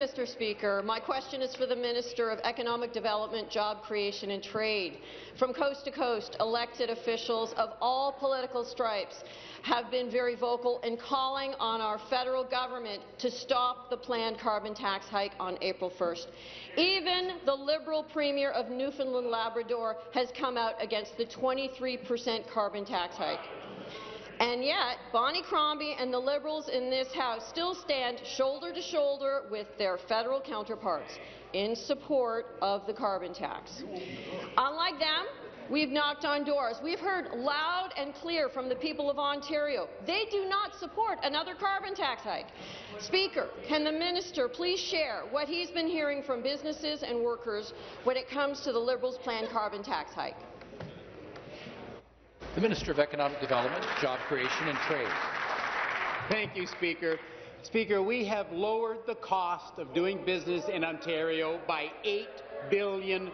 Mr. Speaker. My question is for the Minister of Economic Development, Job Creation and Trade. From coast to coast, elected officials of all political stripes have been very vocal in calling on our federal government to stop the planned carbon tax hike on April 1st. Even the Liberal Premier of Newfoundland Labrador has come out against the 23 per cent carbon tax hike. And yet, Bonnie Crombie and the Liberals in this House still stand shoulder to shoulder with their federal counterparts in support of the carbon tax. Unlike them, we've knocked on doors. We've heard loud and clear from the people of Ontario. They do not support another carbon tax hike. Speaker, can the minister please share what he's been hearing from businesses and workers when it comes to the Liberals' planned carbon tax hike? The Minister of Economic Development, Job Creation and Trade. Thank you, Speaker. Speaker, we have lowered the cost of doing business in Ontario by $8 billion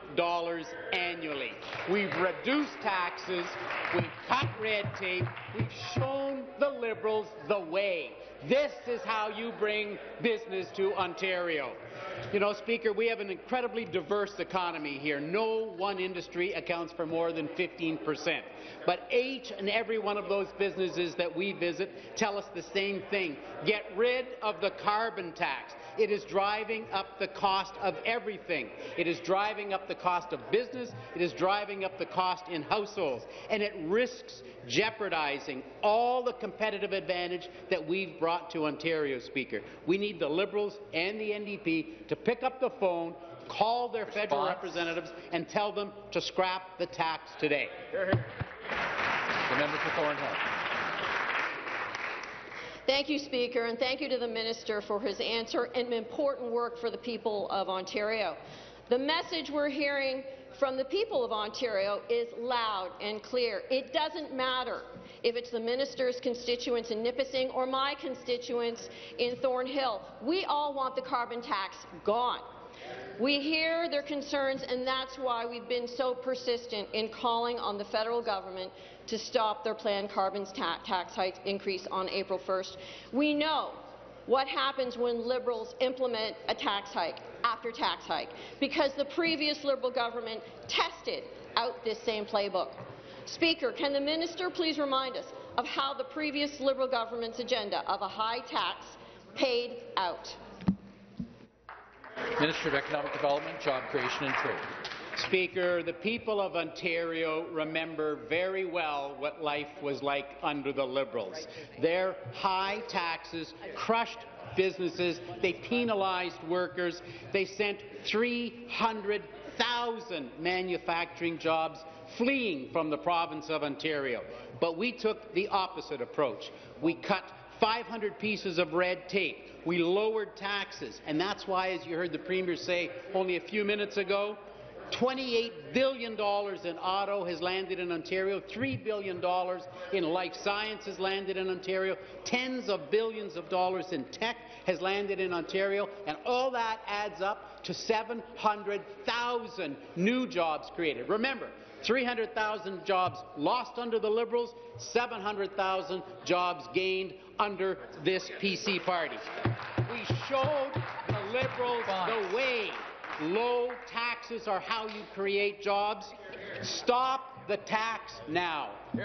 annually. We've reduced taxes, we've cut red tape, we've shown the Liberals the way. This is how you bring business to Ontario. You know, Speaker, we have an incredibly diverse economy here. No one industry accounts for more than 15 percent. But each and every one of those businesses that we visit tell us the same thing. Get rid of the carbon tax. It is driving up the cost of everything. It is driving up the cost of business. It is driving up the cost in households. And it risks jeopardizing all the competitive advantage that we've brought to Ontario, Speaker. We need the Liberals and the NDP to pick up the phone, call their Response. federal representatives, and tell them to scrap the tax today. The member for Thornhill. Thank you, Speaker, and thank you to the Minister for his answer and important work for the people of Ontario. The message we're hearing from the people of Ontario is loud and clear. It doesn't matter if it's the minister's constituents in Nipissing or my constituents in Thornhill. We all want the carbon tax gone. We hear their concerns, and that's why we've been so persistent in calling on the federal government to stop their planned carbon ta tax hike increase on April 1st. We know what happens when Liberals implement a tax hike after tax hike, because the previous Liberal government tested out this same playbook. Speaker, can the minister please remind us of how the previous Liberal government's agenda of a high tax paid out? Minister of Economic Development, Job Creation and Trade. Speaker, the people of Ontario remember very well what life was like under the Liberals. Their high taxes crushed businesses, they penalized workers, they sent 300,000 manufacturing jobs fleeing from the province of Ontario. But we took the opposite approach. We cut 500 pieces of red tape. We lowered taxes, and that's why, as you heard the Premier say only a few minutes ago, $28 billion in auto has landed in Ontario, $3 billion in life sciences landed in Ontario, tens of billions of dollars in tech has landed in Ontario, and all that adds up to 700,000 new jobs created. Remember, 300,000 jobs lost under the Liberals, 700,000 jobs gained under this PC party. We showed the Liberals the way. Low taxes are how you create jobs. Stop the tax now. The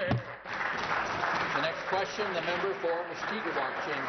next question, the member for Mushkegowuk, James